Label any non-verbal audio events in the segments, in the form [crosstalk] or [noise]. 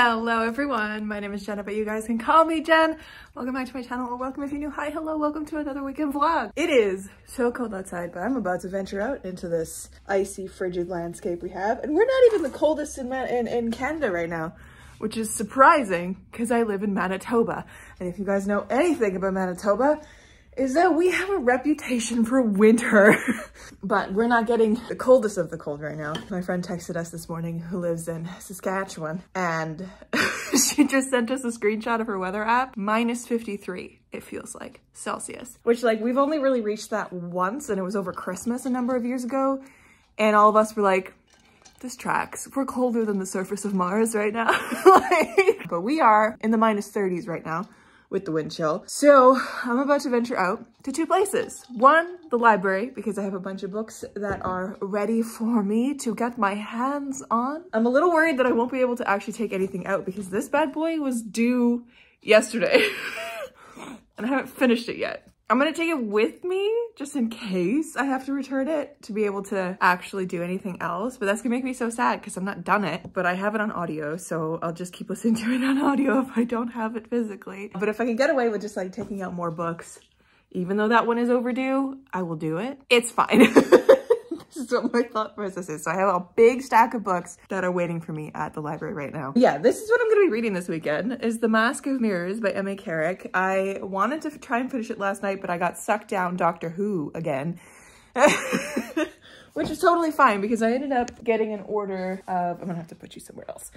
Hello everyone, my name is Jenna, but you guys can call me Jen. Welcome back to my channel, or welcome if you're new. Hi, hello, welcome to another weekend vlog. It is so cold outside, but I'm about to venture out into this icy, frigid landscape we have. And we're not even the coldest in, in, in Canada right now, which is surprising because I live in Manitoba. And if you guys know anything about Manitoba, is that we have a reputation for winter, [laughs] but we're not getting the coldest of the cold right now. My friend texted us this morning who lives in Saskatchewan and [laughs] she just sent us a screenshot of her weather app, minus 53 it feels like Celsius, which like we've only really reached that once and it was over Christmas a number of years ago. And all of us were like, this tracks. We're colder than the surface of Mars right now. [laughs] like, but we are in the minus 30s right now with the wind chill. So I'm about to venture out to two places. One, the library, because I have a bunch of books that are ready for me to get my hands on. I'm a little worried that I won't be able to actually take anything out because this bad boy was due yesterday [laughs] and I haven't finished it yet. I'm gonna take it with me just in case I have to return it to be able to actually do anything else. But that's gonna make me so sad because I'm not done it, but I have it on audio. So I'll just keep [laughs] listening to it on audio if I don't have it physically. But if I can get away with just like taking out more books, even though that one is overdue, I will do it. It's fine. [laughs] [laughs] is what my thought process is. So I have a big stack of books that are waiting for me at the library right now. Yeah, this is what I'm going to be reading this weekend is The Mask of Mirrors by M.A. Carrick. I wanted to try and finish it last night, but I got sucked down Doctor Who again. [laughs] which is totally fine because I ended up getting an order of, I'm gonna have to put you somewhere else.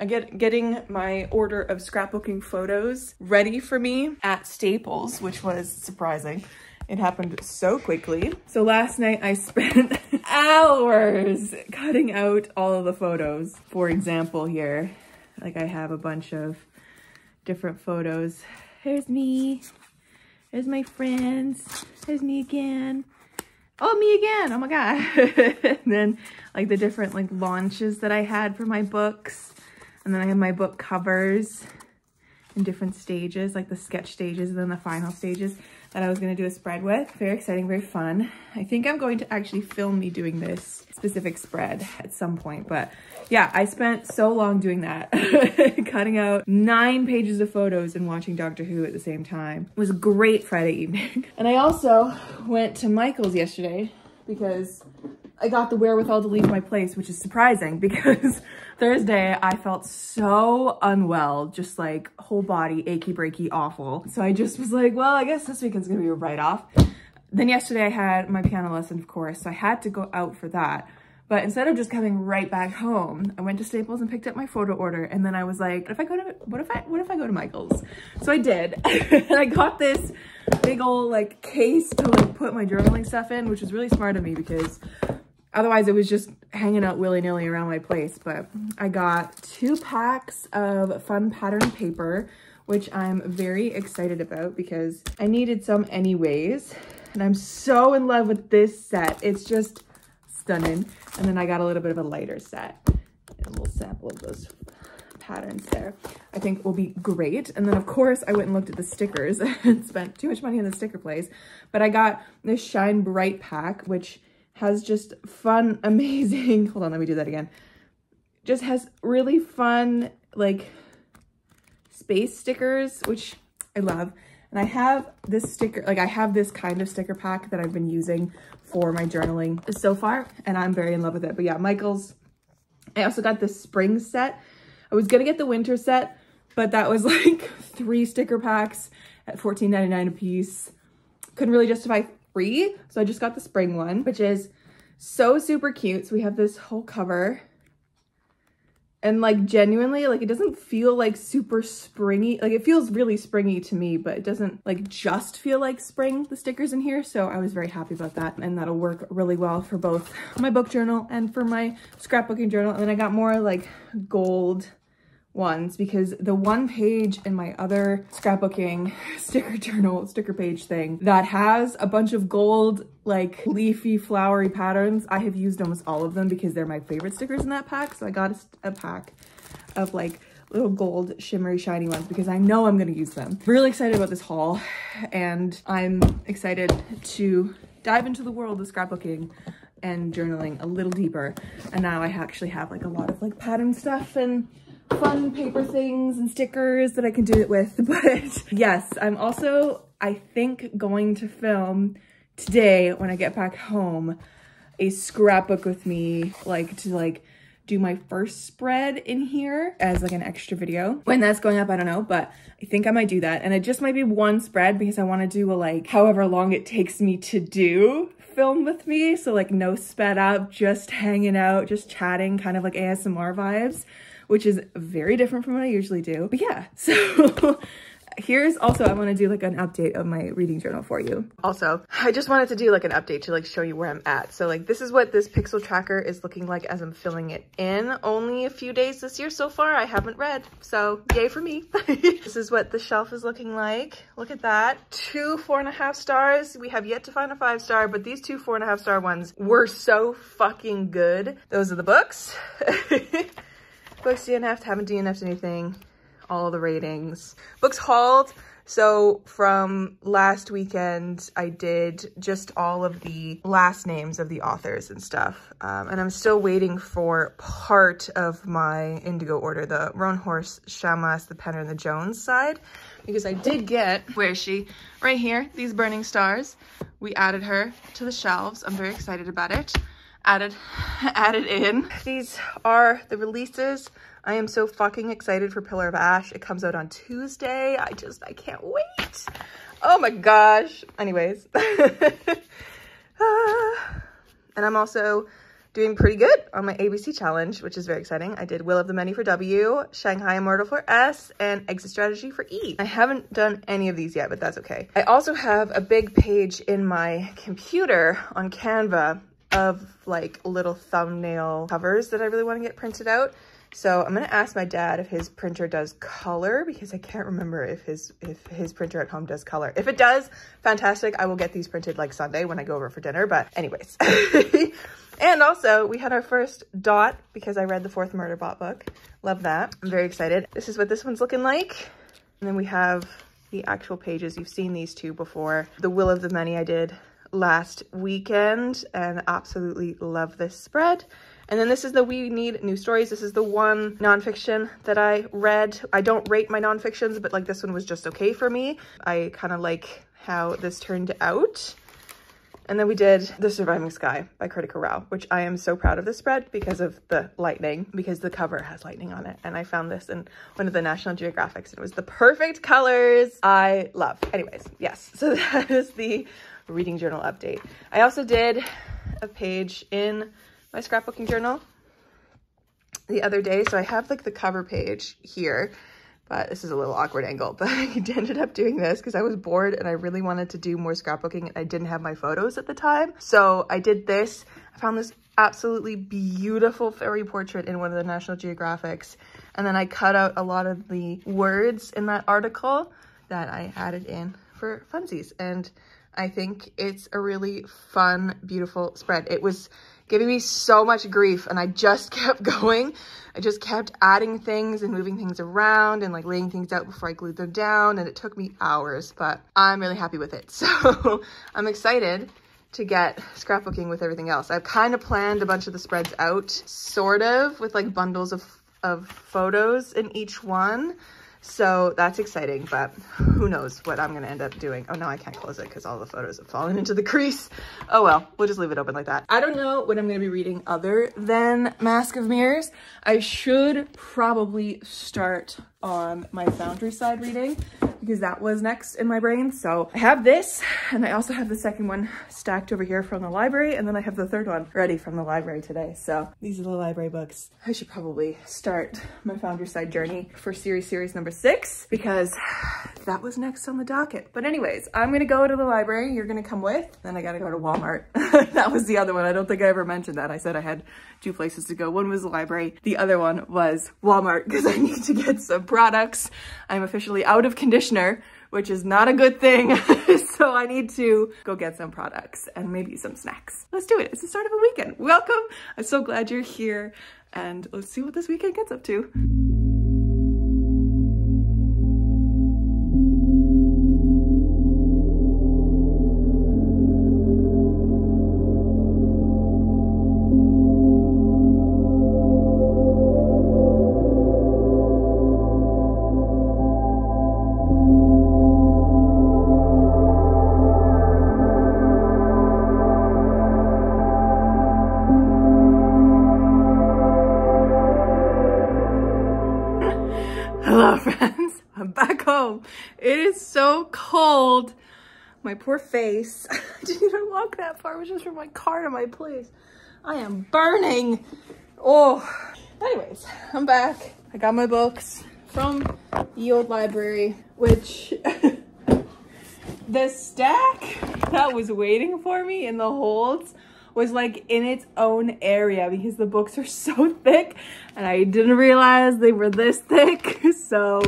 I get getting my order of scrapbooking photos ready for me at Staples, which was surprising. It happened so quickly. So last night I [laughs] spent hours cutting out all of the photos. For example here, like I have a bunch of different photos. Here's me. There's my friends. There's me again. Oh, me again. Oh my God. [laughs] and then like the different like launches that I had for my books. And then I have my book covers in different stages, like the sketch stages and then the final stages that I was to do a spread with. Very exciting, very fun. I think I'm going to actually film me doing this specific spread at some point. But yeah, I spent so long doing that, [laughs] cutting out nine pages of photos and watching Doctor Who at the same time. It was a great Friday evening. [laughs] and I also went to Michael's yesterday because I got the wherewithal to leave my place, which is surprising [laughs] because Thursday, I felt so unwell, just like whole body achy breaky awful. So I just was like, well, I guess this weekend's gonna be a write-off. Then yesterday I had my piano lesson, of course, so I had to go out for that. But instead of just coming right back home, I went to Staples and picked up my photo order. And then I was like, what if I go to, what if I, what if I go to Michael's? So I did. [laughs] and I got this big old like case to like put my journaling stuff in, which was really smart of me because Otherwise, it was just hanging out willy-nilly around my place. But I got two packs of fun pattern paper, which I'm very excited about because I needed some anyways. And I'm so in love with this set. It's just stunning. And then I got a little bit of a lighter set. And a little sample of those patterns there I think will be great. And then of course I went and looked at the stickers [laughs] and spent too much money on the sticker place. But I got this Shine Bright pack, which has just fun, [laughs] amazing, hold on, let me do that again. Just has really fun, like, space stickers, which I love. And I have this sticker, like I have this kind of sticker pack that I've been using for my journaling so far, and I'm very in love with it. But yeah, Michael's, I also got the spring set. I was gonna get the winter set, but that was [laughs] like three sticker packs at $14.99 a piece. Couldn't really justify free. So I just got the spring one, which is so super cute. So we have this whole cover and like genuinely like it doesn't feel like super springy like it feels really springy to me but it doesn't like just feel like spring the stickers in here so i was very happy about that and that'll work really well for both my book journal and for my scrapbooking journal and then i got more like gold ones because the one page in my other scrapbooking [laughs] sticker journal sticker page thing that has a bunch of gold like leafy flowery patterns i have used almost all of them because they're my favorite stickers in that pack so i got a, a pack of like little gold shimmery shiny ones because I know I'm going to use them. Really excited about this haul and I'm excited to dive into the world of scrapbooking and journaling a little deeper. And now I actually have like a lot of like pattern stuff and fun paper things and stickers that I can do it with. [laughs] But yes, I'm also, I think, going to film today when I get back home a scrapbook with me, like to like do my first spread in here as like an extra video. When that's going up, I don't know, but I think I might do that. And it just might be one spread because I want to do a like however long it takes me to do film with me. So like no sped up, just hanging out, just chatting, kind of like ASMR vibes, which is very different from what I usually do. But yeah, [laughs] so here's also, I want to do like an update of my reading journal for you. Also, I just wanted to do like an update to like show you where I'm at. So like this is what this pixel tracker is looking like as I'm filling it in. Only a few days this year so far. I haven't read, so yay for me. [laughs] this is what the shelf is looking like. Look at that. Two four and a half stars. We have yet to find a five star, but these two four and a half star ones were so fucking good. Those are the books. [laughs] books DNF'd, haven't DNF'd anything all the ratings. Books hauled. So from last weekend, I did just all of the last names of the authors and stuff. Um, and I'm still waiting for part of my Indigo order, the Roanhorse, Shamas, the Penner, and the Jones side. Because I did get, where is she? Right here, these Burning Stars. We added her to the shelves. I'm very excited about it. Added, [laughs] added in. These are the releases I am so fucking excited for Pillar of Ash. It comes out on Tuesday. I just, I can't wait. Oh my gosh. Anyways. [laughs] Ah. and I'm also doing pretty good on my ABC challenge, which is very exciting. I did Will of the Many for W, Shanghai Immortal for S, and Exit Strategy for E. I haven't done any of these yet, but that's okay. I also have a big page in my computer on Canva of like little thumbnail covers that I really want to get printed out. So I'm gonna ask my dad if his printer does color because I can't remember if his if his printer at home does color. If it does, fantastic. I will get these printed like Sunday when I go over for dinner. But anyways. [laughs] and also we had our first dot because I read the fourth Murderbot book. Love that. I'm very excited. This is what this one's looking like. And then we have the actual pages. You've seen these two before. The Will of the Many I did last weekend and absolutely love this spread. And then this is the We Need New Stories. This is the one nonfiction that I read. I don't rate my nonfictions, but like this one was just okay for me. I kind of like how this turned out. And then we did The Surviving Sky by Kritika Rao, which I am so proud of this spread because of the lightning, because the cover has lightning on it. And I found this in one of the National Geographics and it was the perfect colors I love. Anyways, yes, [laughs] so that is the reading journal update. I also did a page in my scrapbooking journal the other day. So I have like the cover page here, but this is a little awkward angle, but [laughs] I ended up doing this because I was bored and I really wanted to do more scrapbooking and I didn't have my photos at the time. So I did this. I found this absolutely beautiful fairy portrait in one of the National Geographics. And then I cut out a lot of the words in that article that I added in for funsies. And I think it's a really fun, beautiful spread. It was giving me so much grief and I just [laughs] kept going. I just kept adding things and moving things around and like laying things out before I glued them down and it took me hours, but I'm really happy with it. [laughs] So I'm excited to get scrapbooking with everything else. I've kind of planned a bunch of the spreads out, sort of, with like bundles of, of photos in each one. So that's exciting, but who knows what I'm gonna end up doing. Oh no, I can't close it because all the photos have fallen into the crease. Oh well, we'll just leave it open like that. I don't know what I'm gonna be reading other than Mask of Mirrors. I should probably start on my Foundryside reading because that was next in my brain. So I have this and I also have the second one stacked over here from the library and then I have the third one ready from the library today. So these are the library books. I should probably start my Foundryside journey for series series number six because that was next on the docket. But anyways, I'm gonna go to the library. You're gonna come with. Then I gotta go to Walmart. [laughs] that was the other one. I don't think I ever mentioned that. I said I had two places to go. One was the library. The other one was Walmart because I need to get some products. I'm officially out of conditioner, which is not a good thing. [laughs] so I need to go get some products and maybe some snacks. Let's do it. It's the start of a weekend. Welcome. I'm so glad you're here and let's see what this weekend gets up to. My poor face. [laughs] I didn't even walk that far. It was just from my car to my place. I am burning. Oh, anyways, I'm back. I got my books from the old library, which [laughs] the stack that was waiting for me in the holds was like in its own area because the books are [laughs] so thick and I didn't realize they were this thick. So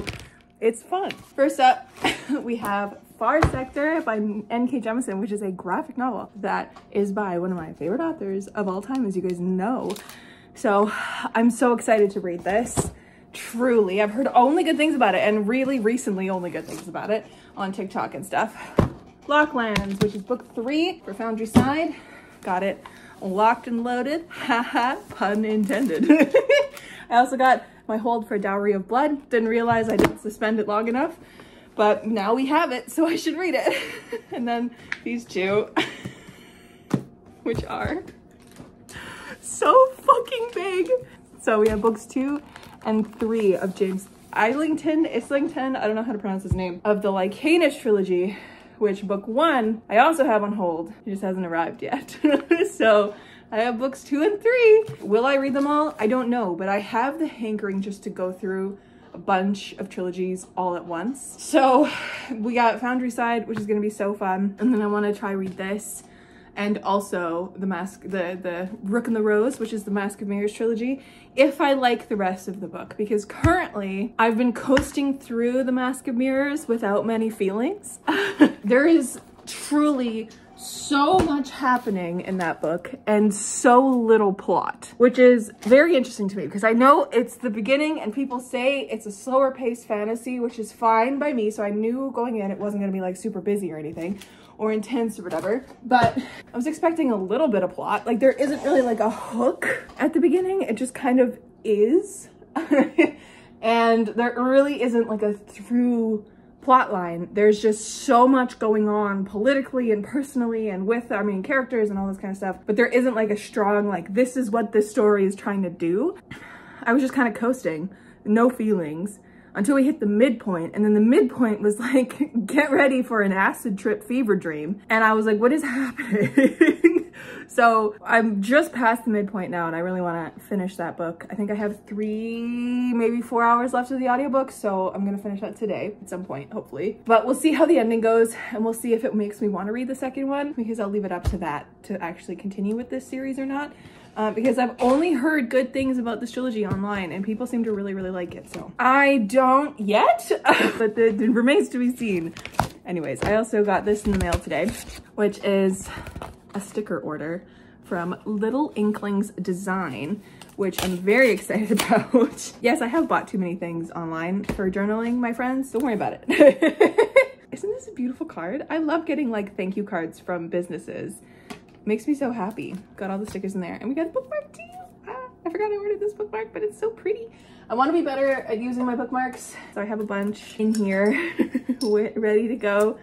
it's fun. First up, we have Far Sector by N.K. Jemisin, which is a graphic novel that is by one of my favorite authors of all time, as you guys know. So I'm so excited to read this. Truly, I've heard only good things about it and really recently only good things about it on TikTok and stuff. Locklands, which is book three for Foundryside. Got it locked and loaded. [laughs] Haha, pun intended. [laughs] I also got my hold for Dowry of Blood. Didn't realize I didn't suspend it long enough, but now we have it, so I should read it. [laughs] and then these two, [laughs] which are so fucking big. So we have books two and three of James Islington, Islington, I don't know how to pronounce his name, of the Licanius trilogy, which book one I also have on hold. It just hasn't arrived yet. [laughs] so I have books two and three. Will I read them all? I don't know, but I have the hankering just to go through bunch of trilogies all at once. So we got Foundryside, which is gonna be so fun. And then I wanna try read this and also the mask the the rook and the rose which is the mask of mirrors trilogy if i like the rest of the book because currently i've been coasting through the mask of mirrors without many feelings [laughs] there is truly so much happening in that book and so little plot, which is very interesting to me because I know it's the beginning and people say it's a slower paced fantasy, which is fine by me. So I knew going in it wasn't going to be like super busy or anything or intense or whatever. But I was expecting a little bit of plot. Like there isn't really like a hook at the beginning. It just kind of is. [laughs] and there really isn't like a through plot line. There's just so much going on politically and personally and with our main characters and all this kind of stuff. But there isn't like a strong, like, this is what this story is trying to do. I was just kind of coasting, no feelings until we hit the midpoint. And then the midpoint was like, [laughs] get ready for an acid trip fever dream. And I was like, what is [laughs] happening? [laughs] so I'm just past the midpoint now and I really want to finish that book. I think I have three, maybe four hours left of the audiobook. So I'm to finish that today at some point, hopefully. But we'll see how the ending goes and we'll see if it makes me want to read the second one because I'll leave it up to that to actually continue with this series or not uh, because I've only heard good things about this trilogy online and people seem to really, really like it. So I don't yet, [laughs] but it remains to be seen. Anyways, I also got this in the mail today, which is a sticker order from Little Inklings Design, which I'm very [laughs] excited about. yes, I have bought too many things online for journaling, my friends. Don't worry about it. [laughs] Isn't this a beautiful card? I love getting like thank you cards from businesses makes me so happy. Got all the stickers in there. And we got a bookmark too. Ah, I forgot I ordered this bookmark, but it's so pretty. I want to be better at using my bookmarks. So I have a bunch in here [laughs] ready to go,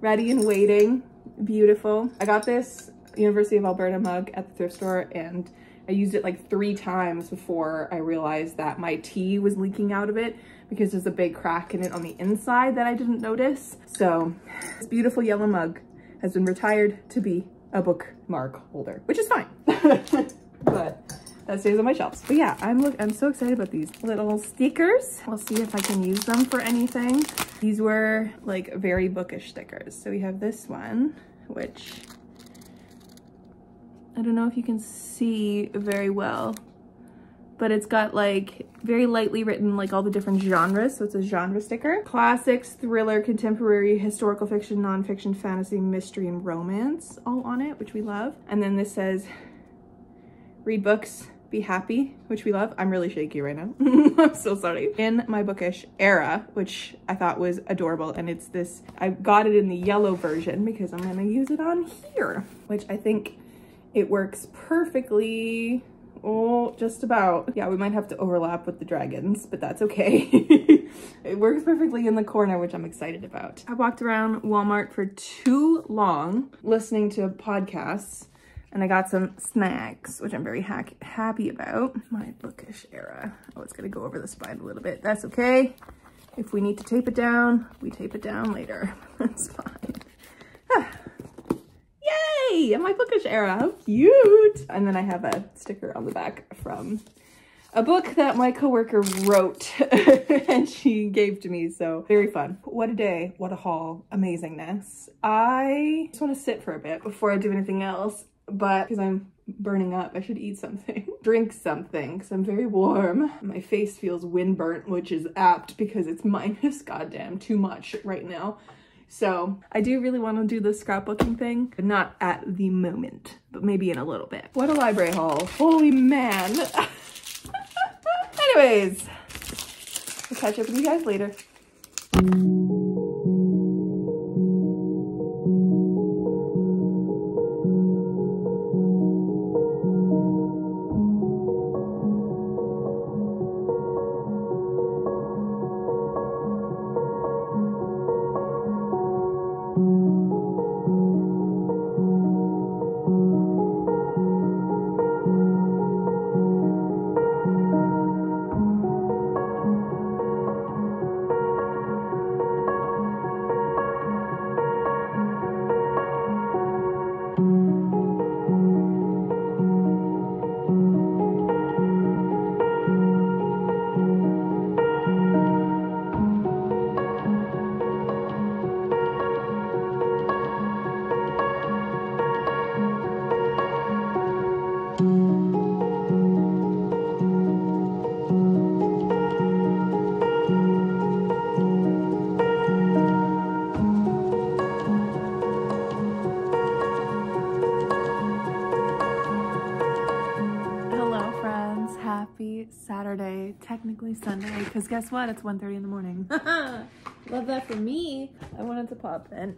ready and waiting. Beautiful. I got this University of Alberta mug at the thrift store and I used it like three times before I realized that my tea was leaking out of it because there's a big crack in it on the inside that I didn't notice. So this beautiful yellow mug has been retired to be a bookmark holder, which is fine. [laughs] but that stays on my shelves. But yeah, I'm look I'm so excited about these little stickers. We'll see if I can use them for anything. These were like very bookish stickers. So we have this one, which I don't know if you can see very well, but it's got like very lightly written like all the different genres. So it's a genre sticker. Classics, thriller, contemporary, historical fiction, nonfiction, fantasy, mystery, and romance all on it, which we love. And then this says, read books, be happy, which we love. I'm really shaky right now. [laughs] I'm so sorry. In my bookish era, which I thought was adorable. And it's this, I got it in the yellow version because I'm gonna use it on here, which I think it works perfectly Oh, just about. Yeah, we might have to overlap with the dragons, but that's okay. [laughs] it works perfectly in the corner, which I'm excited about. I walked around Walmart for too long listening to podcasts And I got some snacks, which I'm very ha happy about. My bookish era. Oh, it's gonna go over the spine a little bit. That's okay. If we need to tape it down, we tape it down later. [laughs] That's fine. [sighs] Ah. Yay! My bookish era, how cute! And then I have a sticker on the back from a book that my coworker wrote [laughs] and she gave to me. So very fun. What a day. What a haul. Amazingness. I just want to sit for a bit before I do anything else, but because I'm burning up, I should eat something, [laughs] drink something because I'm very warm. My face feels windburnt, which is apt because it's minus [laughs] goddamn too much right now. So I do really want to do the scrapbooking thing, but not at the moment, but maybe in a little bit. What a library haul. Holy man. [laughs] Anyways, I'll catch up with you guys later. Because guess what? It's 1.30 in the morning. [laughs] Love that for me. I wanted to pop in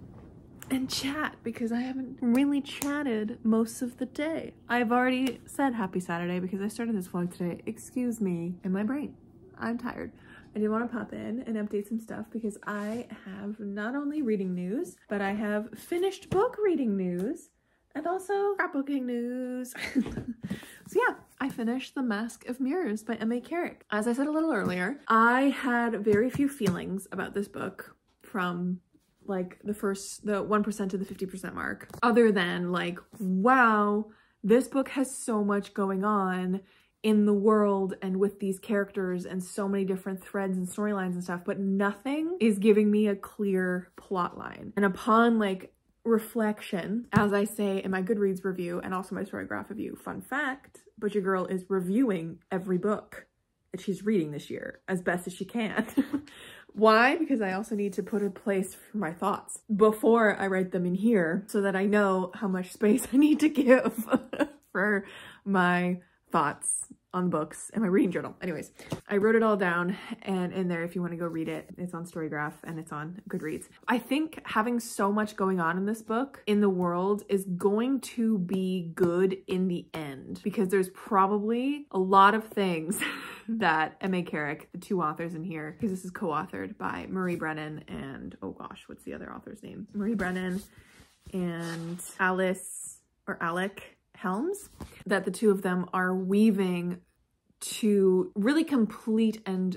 and chat because I haven't really chatted most of the day. I've already said happy Saturday because I started this vlog today. Excuse me in my brain. I'm tired. I did want to pop in and update some stuff because I have not only reading news, but I have finished book reading news and also scrapbooking news. [laughs] so yeah, I finished The Mask of Mirrors by M.A. Carrick. As I said a little earlier, I had very few feelings about this book from like the first, the 1% to the 50% mark, other than like, wow, this book has so much going on in the world and with these characters and so many different threads and storylines and stuff, but nothing is giving me a clear plot line. And upon like reflection, as I say in my Goodreads review and also my Storygraph review, fun fact, Butcher Girl is reviewing every book that she's reading this year as best as she can. [laughs] Why? Because I also need to put a place for my thoughts before I write them in here so that I know how much space [laughs] I need to give [laughs] for my thoughts on the books in my reading journal. Anyways, I wrote it all down and in there if you want to go read it, it's on Storygraph and it's on Goodreads. I think having so much going on in this book in the world is going to be good in the end because there's probably a lot of things [laughs] that M.A. Carrick, the two authors in here, because this is co-authored by Marie Brennan and, oh gosh, what's the other author's name? Marie Brennan and Alice or Alec Helms that the two of them are weaving to really complete and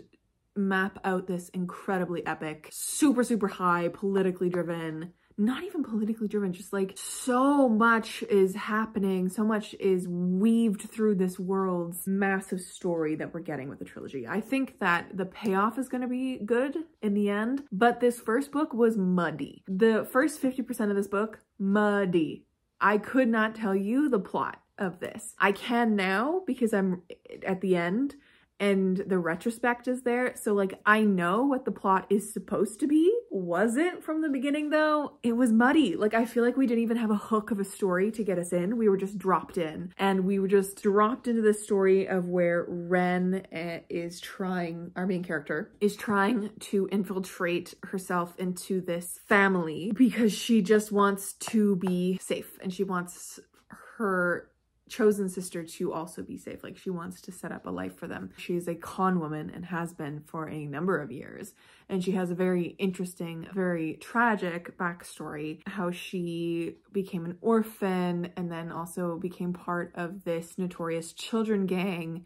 map out this incredibly epic, super, super high, politically driven, not even politically driven, just like so much is happening, so much is weaved through this world's massive story that we're getting with the trilogy. I think that the payoff is going to be good in the end, but this first book was muddy. The first 50% of this book, muddy. I could not tell you the plot of this. I can now because I'm at the end and the retrospect is there. So like I know what the plot is supposed to be. Was it from the beginning though? It was muddy. Like I feel like we didn't even have a hook of a story to get us in. We were just dropped in and we were just dropped into the story of where Ren eh, is trying, our main character, is trying to infiltrate herself into this family because she just wants to be safe and she wants her chosen sister to also be safe. Like she wants to set up a life for them. She's a con woman and has been for a number of years. And she has a very interesting, very tragic backstory, how she became an orphan and then also became part of this notorious children gang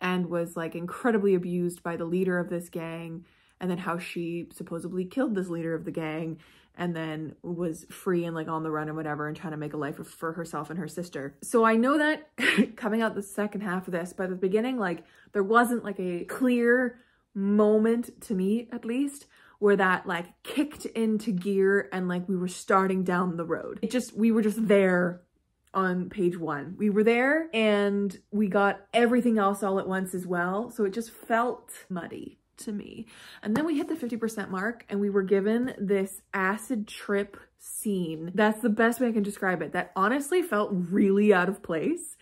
and was like incredibly abused by the leader of this gang and then how she supposedly killed this leader of the gang and then was free and like on the run and whatever and trying to make a life for herself and her sister. So I know that [laughs] coming out the second half of this, but at the beginning, like there wasn't like a clear moment to me at least where that like kicked into gear and like we were starting down the road. It just, we were just there on page one. We were there and we got everything else all at once as well. So it just felt muddy to me. And then we hit the 50% mark and we were given this acid trip scene. That's the best way I can describe it. That honestly felt really out of place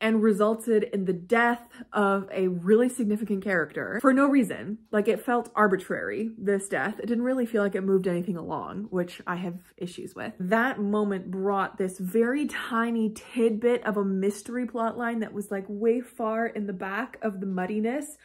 and resulted in the death of a really significant character for no reason. Like it felt arbitrary, this death. It didn't really feel like it moved anything along, which I have issues with. That moment brought this very tiny tidbit of a mystery plot line that was like way far in the back of the muddiness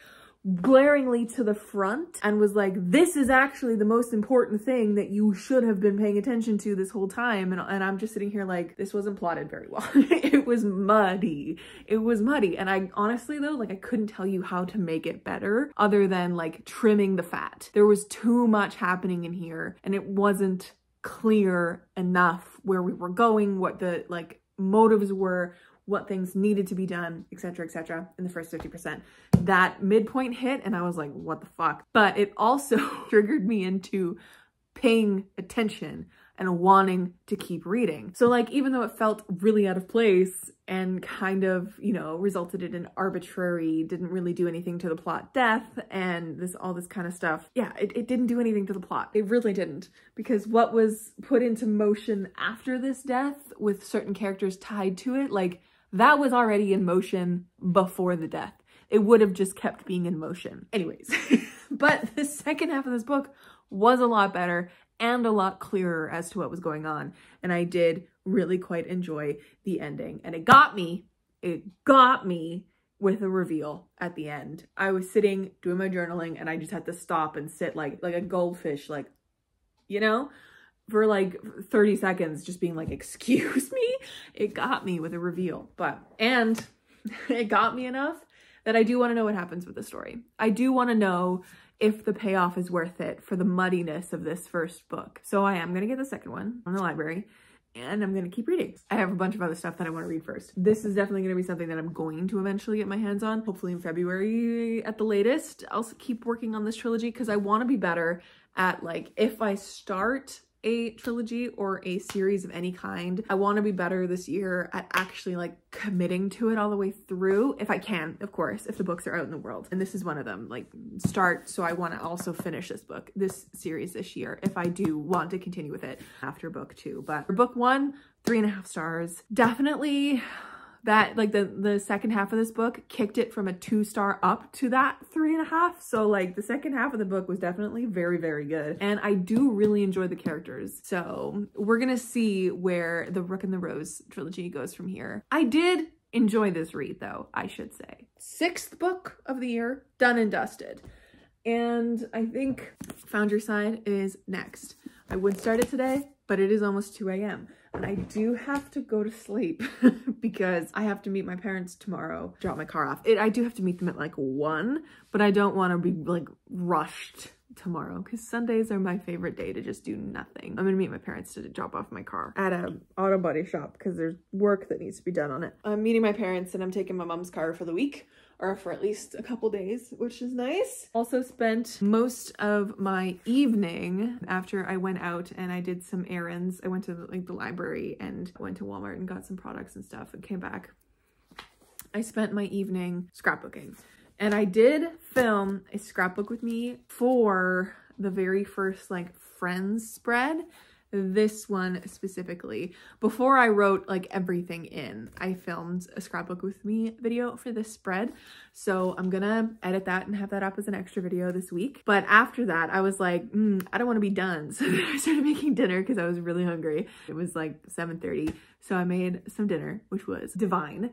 glaringly to the front and was like, this is actually the most important thing that you should have been paying attention to this whole time. And, and I'm just sitting here like, this wasn't plotted very well. [laughs] it was muddy. It was muddy. And I honestly though, like I couldn't tell you how to make it better other than like trimming the fat. There was too much happening in here and it wasn't clear enough where we were going, what the like motives were, what things needed to be done, etc., etc. in the first 50%. That midpoint hit and I was like, what the fuck? But it also [laughs] triggered me into paying attention and wanting to keep reading. So like, even though it felt really out of place and kind of, you know, resulted in an arbitrary, didn't really do anything to the plot death and this, all this kind of stuff. Yeah, it, it didn't do anything to the plot. It really didn't because what was put into motion after this death with certain characters tied to it, like that was already in motion before the death. It would have just kept being in motion. Anyways, [laughs] but the second half of this book was a lot better and a lot clearer as to what was going on. And I did really quite enjoy the ending. And it got me, it got me with a reveal at the end. I was sitting doing my journaling and I just had to stop and sit like like a goldfish, like, you know? For like 30 seconds just being like, excuse [laughs] me, it got me with a reveal. But, and [laughs] it got me enough that I do want to know what happens with the story. I do want to know if the payoff is worth it for the muddiness of this first book. So I am going to get the second one from the library and I'm going to keep reading. I have a bunch of other stuff that I want to read first. This is definitely going to be something that I'm going to eventually get my hands on, hopefully in February at the latest. I'll keep working on this trilogy because I want to be better at like, if I start a trilogy or a series of any kind. I want to be better this year at actually like committing to it all the way through if I can, of course, if the books are out in the world. And this is one of them, like start. So I want to also finish this book, this series this year, if I do want to continue with it after book two. But for book one, three and a half stars. Definitely that like the the second half of this book kicked it from a two star up to that three and a half. So like the second half of the book was definitely very very good. And i do really enjoy the characters. So we're gonna see where the rook and the rose trilogy goes from here. I did enjoy this read though i should say. Sixth book of the year done and dusted. And i think Foundryside is next. I would start it today but it is almost 2 a.m and I do have to go to sleep [laughs] because I have to meet my parents tomorrow, drop my car off. It, I do have to meet them at like one, but I don't want to be like rushed tomorrow because Sundays are my favorite day to just do nothing. I'm gonna meet my parents to drop off my car at a auto body shop because there's work that needs to be done on it. I'm meeting my parents and I'm taking my mom's car for the week or for at least a couple days, which is nice. Also spent most of my evening after I went out and I did some errands. I went to the, like the library and went to Walmart and got some products and stuff and came back. I spent my evening scrapbooking. And I did film a scrapbook with me for the very first like friends spread this one specifically. Before I wrote like everything in, I filmed a scrapbook with me video for this spread. So I'm gonna edit that and have that up as an extra video this week. But after that, I was like, mm, I don't wanna be done. [laughs] So I started making dinner because I was really hungry. It was like 7.30. So I made some dinner, which was divine.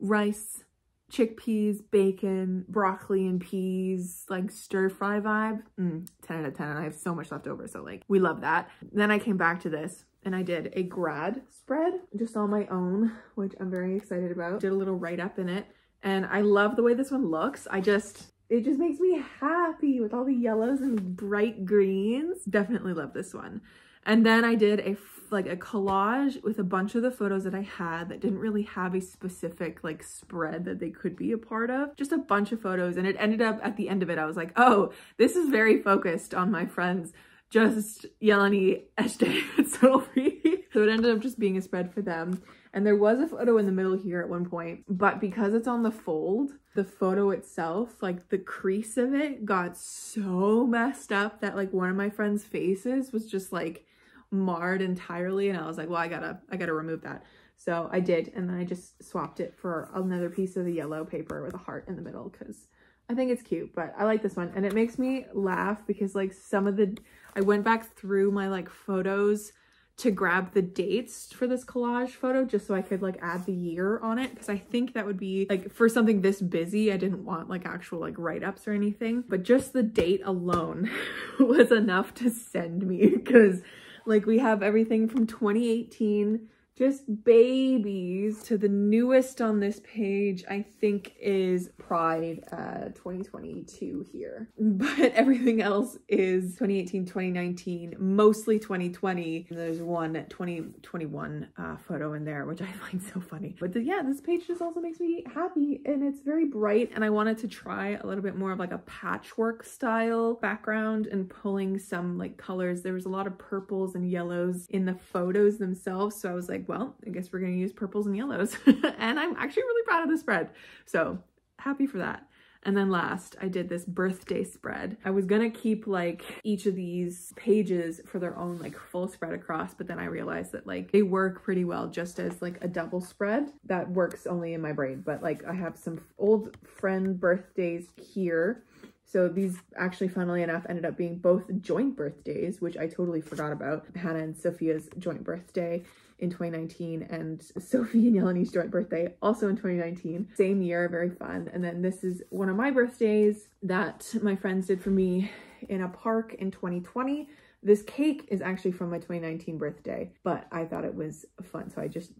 Rice, chickpeas, bacon, broccoli and peas, like stir fry vibe. Mm, 10 out of 10. And I have so much left over. So like we love that. Then I came back to this and I did a grad spread just on my own, which I'm very excited about. Did a little write up in it. And I love the way this one looks. I just, it just makes me happy with all the yellows and bright greens. Definitely love this one. And then I did a like a collage with a bunch of the photos that I had that didn't really have a specific like spread that they could be a part of. Just a bunch of photos and it ended up at the end of it, I was like, oh, this is very focused on my friends just Jelani, Estee, [laughs] and Sophie. so it ended up just being a spread for them. And there was a photo in the middle here at one point, but because it's on the fold, the photo itself, like the crease of it got so messed up that like one of my friend's faces was just like marred entirely and I was like, well, I gotta, I gotta remove that. So I did, and then I just swapped it for another piece of the yellow paper with a heart in the middle because I think it's cute, but I like this one. And it makes me laugh because like some of the, I went back through my like photos to grab the dates for this collage photo just so I could like add the year on it because I think that would be like for something this busy I didn't want like actual like write-ups or anything but just the date alone [laughs] was enough to send me because like we have everything from 2018 just babies to the newest on this page i think is pride uh 2022 here. [laughs] But everything else is 2018 2019 mostly 2020 and there's one 2021 uh, photo in there which i [laughs] find so funny. But the, yeah this page just also makes me happy and it's very bright and i wanted to try a little bit more of like a patchwork style background and pulling some like colors. There was a lot of purples and yellows in the photos themselves so i was like well, I guess we're going to use purples and yellows. [laughs] and I'm actually really proud of the spread. So happy for that. And then last, I did this birthday spread. I was gonna keep like each of these pages for their own like full spread across, but then I realized that like they work pretty well just as like a double spread. That works only in my brain, but like I have some old friend birthdays here so these actually, funnily enough, ended up being both joint birthdays, which I totally forgot about. Hannah and Sophia's joint birthday in 2019 and Sophie and Yeleni's joint birthday also in 2019. Same year, very fun. And then this is one of my birthdays that my friends did for me in a park in 2020. This cake is actually from my 2019 birthday, but I thought it was fun. So I just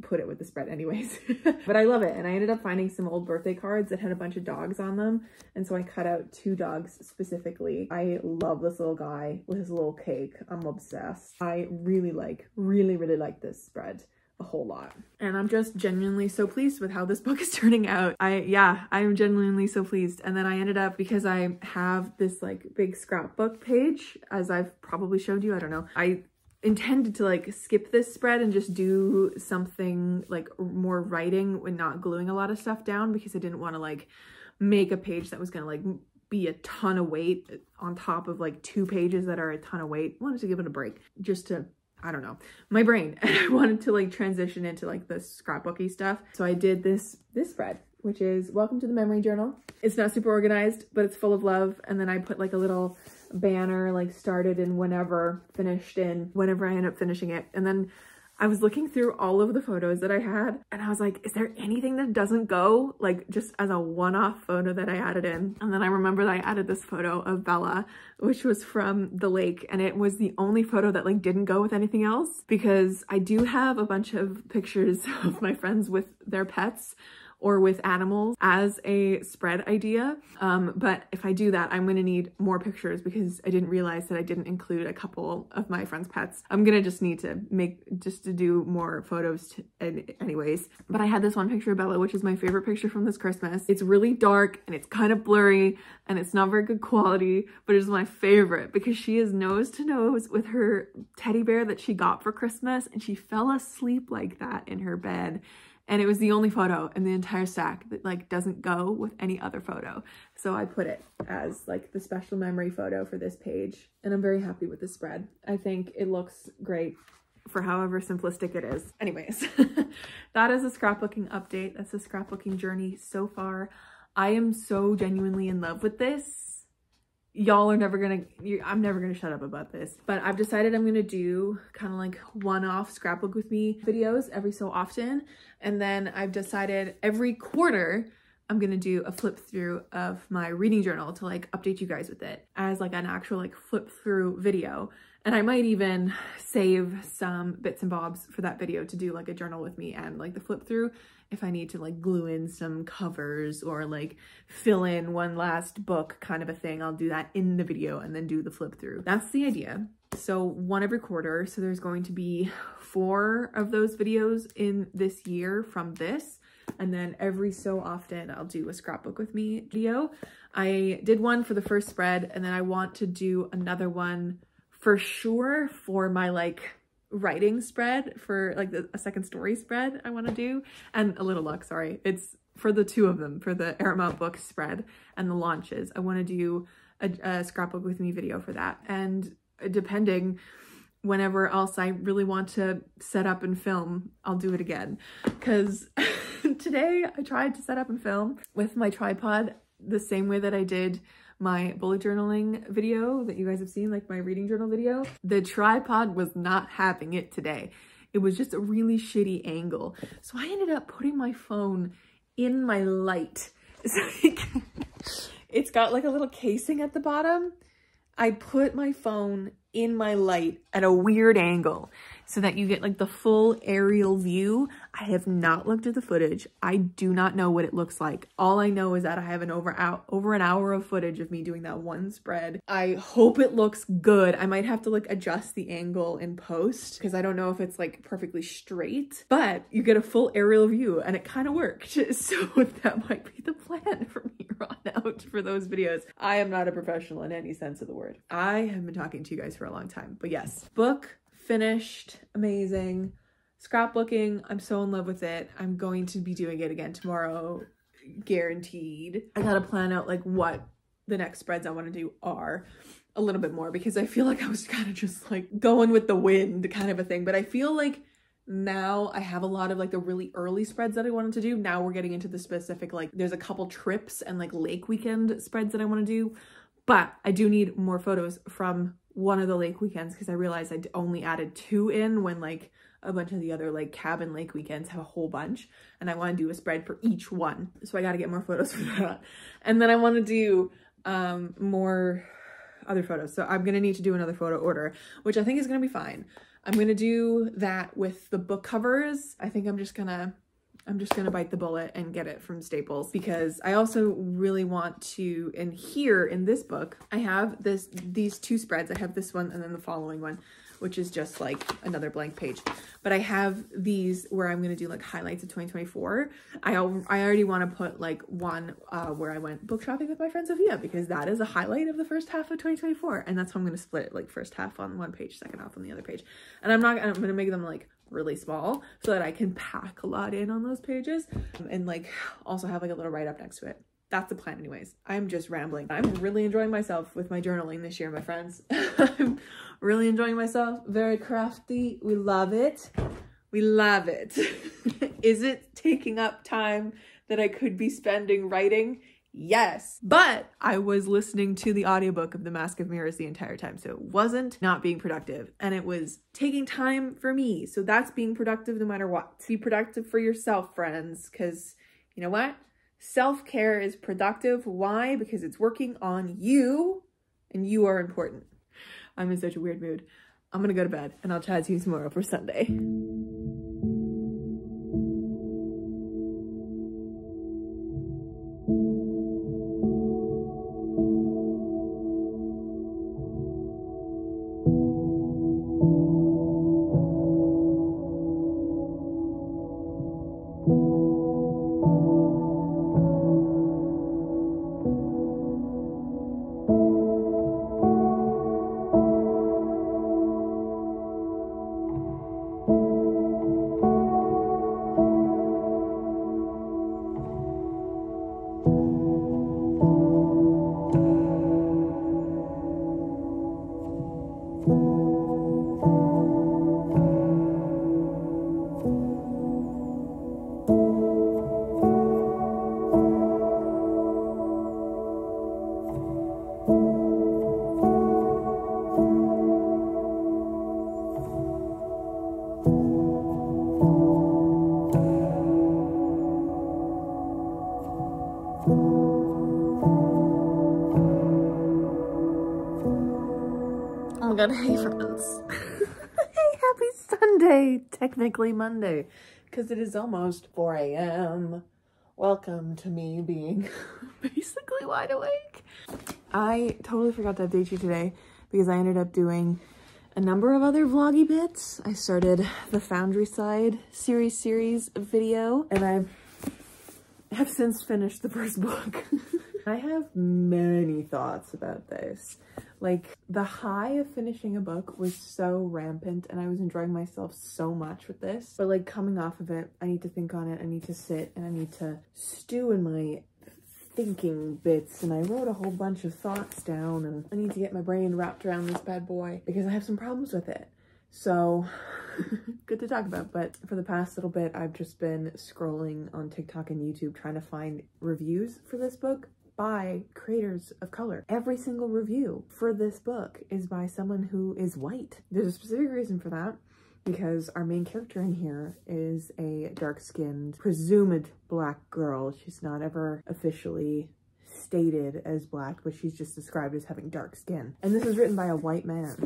put it with the spread anyways. [laughs] but I love it. And I ended up finding some old birthday cards that had a bunch of dogs on them. And so I cut out two dogs specifically. I love this little guy with his little cake. I'm obsessed. I really like, really, really like this spread a whole lot. And I'm just genuinely so pleased with how this book is [laughs] turning out. I, yeah, I'm genuinely so pleased. And then I ended up, because I have this like big scrapbook page, as I've probably showed you, I don't know, I intended to like skip this spread and just do something like more writing and not gluing a lot of stuff down because I didn't want to like make a page that was gonna like be a ton of weight on top of like two pages that are a ton of weight. I wanted to give it a break just to I don't know, my brain. [laughs] I wanted to like transition into like the scrapbooky stuff. So I did this, this spread, which is Welcome to the Memory Journal. It's not super organized, but it's full of love. And then I put like a little banner like started in whenever, finished in whenever I end up finishing it. And then I was looking through all of the photos that I had and I was like, is there anything that doesn't go? Like just as a one-off photo that I added in. And then I remember that I added this photo of Bella, which was from the lake. And it was the only photo that like didn't go with anything else because I do have a bunch of pictures [laughs] of my friends with their pets or with animals as a spread idea. Um, but if I do that, I'm gonna need more pictures because I didn't realize that I didn't include a couple of my friend's pets. I'm gonna just need to make, just to do more photos anyways. But I had this one picture of Bella, which is my favorite picture from this Christmas. It's really dark and it's kind of blurry and it's not very good quality, but it's my favorite because she is nose to nose with her teddy bear that she got for Christmas and she fell asleep like that in her bed and it was the only photo in the entire stack that like doesn't go with any other photo. So I put it as like the special memory photo for this page and I'm very happy with the spread. I think it looks great for however simplistic it is. Anyways, [laughs] that is a scrapbooking update. That's a scrapbooking journey so far. I am so genuinely in love with this y'all are never gonna i'm never gonna shut up about this but i've decided i'm gonna do kind of like one-off scrapbook with me videos every so often. And then i've decided every quarter i'm gonna do a flip through of my reading journal to like update you guys with it as like an actual like flip through video. And I might even save some bits and bobs for that video to do like a journal with me and like the flip through if I need to like glue in some covers or like fill in one last book kind of a thing, I'll do that in the video and then do the flip through. That's the idea. So one every quarter. So there's going to be four of those videos in this year from this. And then every so often I'll do a scrapbook with me video. I did one for the first spread and then I want to do another one for sure for my like writing spread for like the, a second story spread I want to do and a little luck sorry. It's for the two of them for the Aramount book spread and the launches. I want to do a, a scrapbook with me video for that. And depending whenever else I really want to set up and film I'll do it again. Because [laughs] today I tried to set up and film with my tripod the same way that I did my bullet journaling video that you guys have seen, like my reading journal video, the tripod was not having it today. It was just a really shitty angle. So I ended up putting my phone in my light. [laughs] It's, like, it's got like a little casing at the bottom. I put my phone in my light at a weird angle so that you get like the full aerial view. I have not looked at the footage. I do not know what it looks like. All I know is that I have an over out over an hour of footage of me doing that one spread. I hope it looks good. I might have to like adjust the angle in post because I don't know if it's like perfectly straight, but you get a full aerial view and it kind of worked. [laughs] So that might be the plan from here on out for those videos. I am not a professional in any sense of the word. I have been talking to you guys for a long time, but yes, book finished, amazing. Scrapbooking, I'm so in love with it. I'm going to be doing it again tomorrow, guaranteed. I gotta plan out like what the next spreads I want to do are a little bit more because I feel like I was kind of just like going with the wind kind of a thing. But I feel like now I have a lot of like the really early spreads that I wanted to do. Now we're getting into the specific, like there's a couple trips and like lake weekend spreads that I want to do. But I do need more photos from one of the lake weekends because I realized I'd only added two in when like a bunch of the other like cabin lake weekends have a whole bunch and I want to do a spread for each one. So I got to get more [laughs] photos for that. And then I want to do um, more other photos. So I'm going to need to do another photo order, which I think is going to be fine. I'm going to do that with the book covers. I think I'm just going to I'm just gonna bite the bullet and get it from Staples because I also really want to, and here in this book, I have this these two spreads. I have this one and then the following one, which is just like another blank page. But I have these where I'm gonna do like highlights of 2024. I, I already wanna put like one uh, where I went book shopping with my friend Sophia because that is a highlight of the first half of 2024. And that's how I'm gonna split it, like first half on one page, second half on the other page. And I'm not, I'm gonna make them like really small so that I can pack a lot in on those pages and like also have like a little write up next to it. That's the plan anyways. I'm just rambling. I'm really enjoying myself with my journaling this year, my friends. [laughs] I'm really enjoying myself. Very crafty. We love it. We love it. [laughs] Is it taking up time that I could be spending writing? Yes. But I was listening to the audiobook of The Mask of Mirrors the entire time. So it wasn't not being productive and it was taking time for me. So that's being productive no matter what. Be productive for yourself, friends, because you know what? Self-care is productive. Why? Because it's working on you and you are important. I'm in such a weird mood. I'm gonna go to bed and I'll chat to you tomorrow for Sunday. Oh my god, [laughs] hey friends. [laughs] hey, happy Sunday, technically Monday, because it is almost 4 a.m. Welcome to me being [laughs] basically wide awake. I totally forgot to update you today because I ended up doing a number of other vloggy bits. I started the Foundryside series series video and I have since finished the first book. I have many thoughts about this. Like the high of finishing a book was so rampant and I was enjoying myself so much with this. But like coming off of it, I need to think on it. I need to sit and I need to stew in my thinking bits and I wrote a whole bunch of thoughts down and I need to get my brain wrapped around this bad boy because I have some problems with it. So [laughs] good to talk about. But for the past little bit, I've just been scrolling on TikTok and YouTube trying to find reviews for this book by creators of color. Every single review for this book is by someone who is white. There's a specific reason for that because our main character in here is a dark-skinned, presumed black girl. She's not ever officially stated as black, but she's just described as having dark skin. And this is written by a white man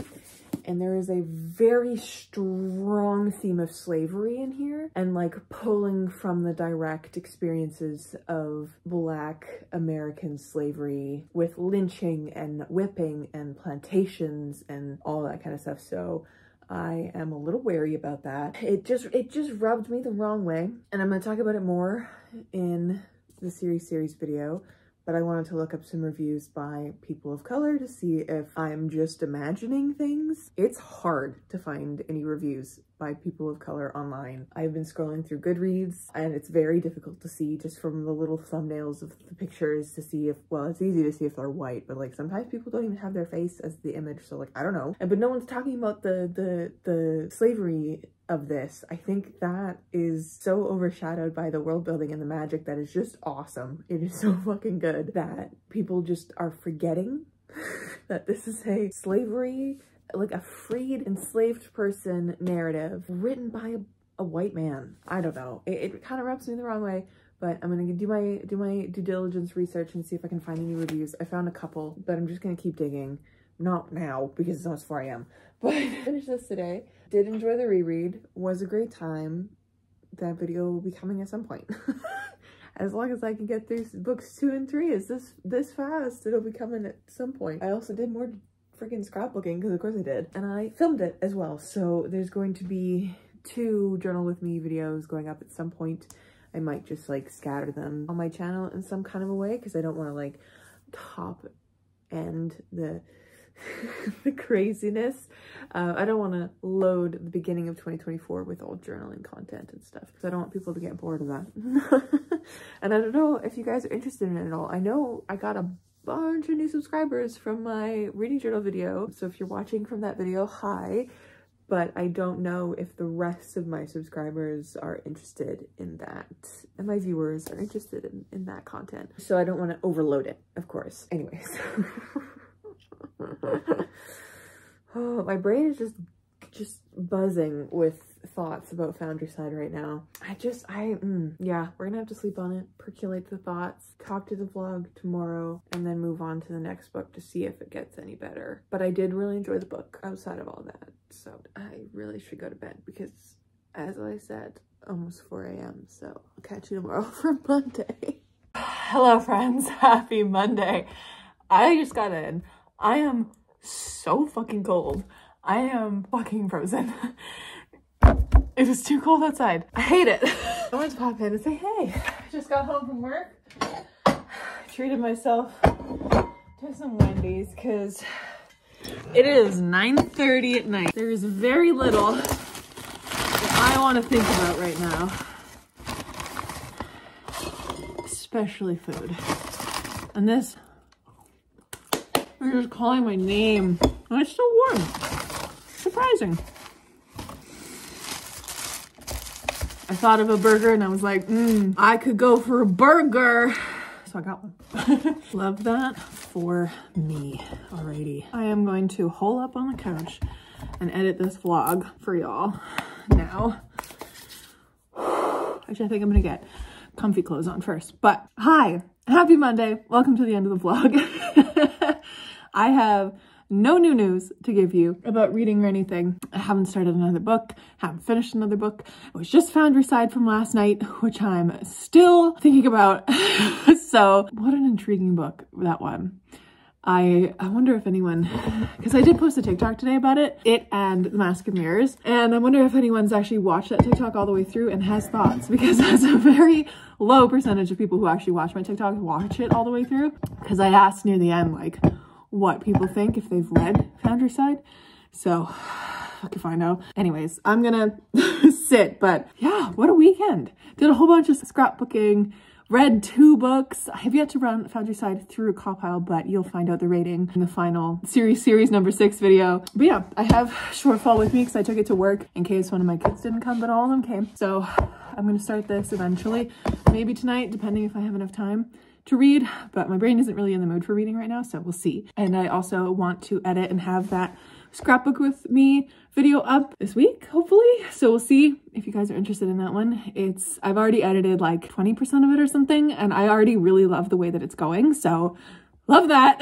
and there is a very strong theme of slavery in here and like pulling from the direct experiences of black American slavery with lynching and whipping and plantations and all that kind of stuff. So I am a little wary about that. It just it just rubbed me the wrong way and I'm going to talk about it more in the series series video but I wanted to look up some reviews by people of color to see if I'm just imagining things. It's hard to find any reviews by people of color online. I've been scrolling through Goodreads and it's very difficult to see just from the little thumbnails of the pictures to see if, well, it's easy to see if they're white, but like sometimes people don't even have their face as the image. So like, I don't know. And, but no one's talking about the, the, the slavery of this. I think that is so overshadowed by the world building and the magic that is just awesome. It is so fucking good that people just are forgetting [laughs] that this is a slavery, like a freed, enslaved person narrative written by a, a white man. I don't know. It, it kind of rubs me the wrong way, but I'm gonna do my do my due diligence research and see if I can find any reviews. I found a couple, but I'm just gonna keep digging. Not now because it's almost 4 a.m. [laughs] But finished this today. Did enjoy the reread. Was a great time. That video will be coming at some point. [laughs] as long as I can get through books two and three is this this fast, it'll be coming at some point. I also did more freaking scrapbooking because of course I did. And I filmed it as well. So there's going to be two journal with me videos going up at some point. I might just like scatter them on my channel in some kind of a way because I don't want to like top end the [laughs] the craziness. Uh, I don't want to load the beginning of 2024 with all journaling content and stuff because I don't want people to get bored of that. [laughs] and I don't know if you guys are interested in it at all. I know I got a bunch of new subscribers from my reading journal video. So if you're watching from that video, hi. But I don't know if the rest of my subscribers are interested in that. And my viewers are interested in, in that content. So I don't want to overload it, of course. Anyways. [laughs] oh, my brain is just just buzzing with thoughts about Foundryside right now. I just, I, mm, yeah, we're gonna have to sleep on it, percolate the thoughts, talk to the vlog tomorrow, and then move on to the next book to see if it gets any better. But I did really enjoy the book outside of all that, so I really should go to bed because, as I said, almost 4 a.m. So I'll catch you tomorrow [laughs] for Monday. [sighs] Hello friends, [laughs] happy Monday. I just got in. I am so fucking cold. I am fucking frozen. [laughs] it was too cold outside. I hate it. I wanted to pop in and say, hey, I just got home from work. [sighs] Treated myself to some Wendy's because it is 9.30 at night. There is very little that I want to think about right now. Especially food. And this they're just calling my name. And it's still warm. surprising. I thought of a burger and I was like, mmm, I could go for a burger. So I got one. [laughs] Love that for me. Alrighty. I am going to hole up on the couch and edit this vlog for y'all now. [sighs] Actually, I think I'm gonna get comfy clothes on first. But hi, happy Monday. Welcome to the end of the vlog. [laughs] I have no new news to give you about reading or anything. I haven't started another book, haven't finished another book. I was just Foundryside from last night, which I'm still thinking about. [laughs] so what an intriguing book, that one. I, I wonder if anyone, because I did post a TikTok today about it, it and The Mask of Mirrors, and I wonder if anyone's actually watched that TikTok all the way through and has thoughts, because [laughs] that's a very low percentage of people who actually watch my TikTok watch it all the way through, because I asked near the end, like, what people think if they've read Foundryside. So, [sighs] fuck if I know. Anyways, I'm gonna [laughs] sit, but yeah, what a weekend. Did a whole bunch of scrapbooking, read two books. I have yet to run Foundryside through a CAWPILE, but you'll find out the rating in the final series, series number six video. But yeah, I have Shorefall with me because I took it to work in case one of my kids didn't come, but all of them came. So I'm gonna start this eventually, maybe tonight, depending if I have enough time to read, but my brain isn't really in the mood for reading right now, so we'll see. And I also want to edit and have that scrapbook with me video up this week, hopefully. So we'll see if you guys are interested in that one. It's, I've already edited like 20% of it or something, and I already really love the way that it's going. So love that.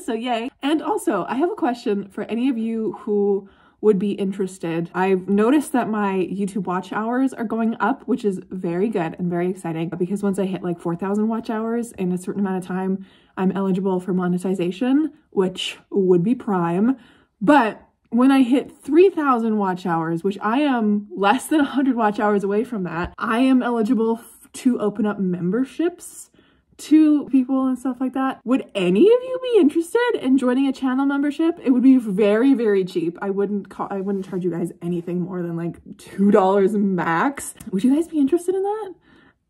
[laughs] so yay. And also I have a question for any of you who would be interested. I've noticed that my YouTube watch hours are going up, which is very good and very exciting because once I hit like 4,000 watch hours in a certain amount of time, I'm eligible for monetization, which would be prime. But when I hit 3,000 watch hours, which I am less than 100 watch hours away from that, I am eligible to open up memberships to people and stuff like that. Would any of you be interested in joining a channel membership? It would be very, very cheap. I wouldn't call, I wouldn't charge you guys anything more than like $2 max. Would you guys be interested in that?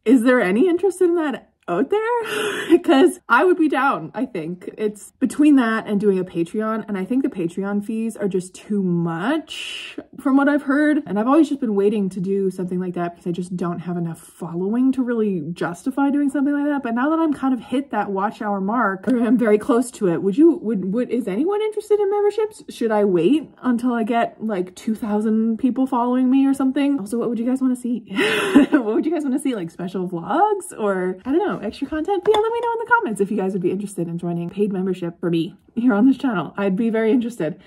Is there any interest in that out there [laughs] because I would be down, I think. It's between that and doing a Patreon and I think the Patreon fees are just too much from what I've heard. And I've always just been waiting to do something like that because I just don't have enough following to really justify doing something like that. But now that I'm kind of hit that watch hour mark, I'm very close to it, would you, would, would, is anyone interested in memberships? Should I wait until I get like 2,000 people following me or something? Also, what would you guys want to see? [laughs] what would you guys want to see? Like special vlogs or I don't know, extra content? But yeah, let me know in the comments if you guys would be interested in joining paid membership for me here on this channel. I'd be very interested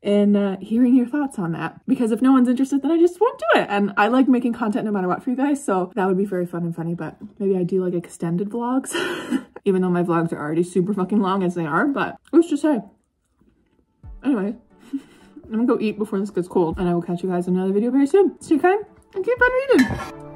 in uh, hearing your thoughts on that because if no one's interested then I just won't do it and I like making content no matter what for you guys so that would be very fun and funny but maybe I do like extended vlogs [laughs] even though my vlogs are already super fucking long as they are but let's just say anyway [laughs] I'm gonna go eat before this gets cold and I will catch you guys in another video very soon. Stay kind and keep on reading.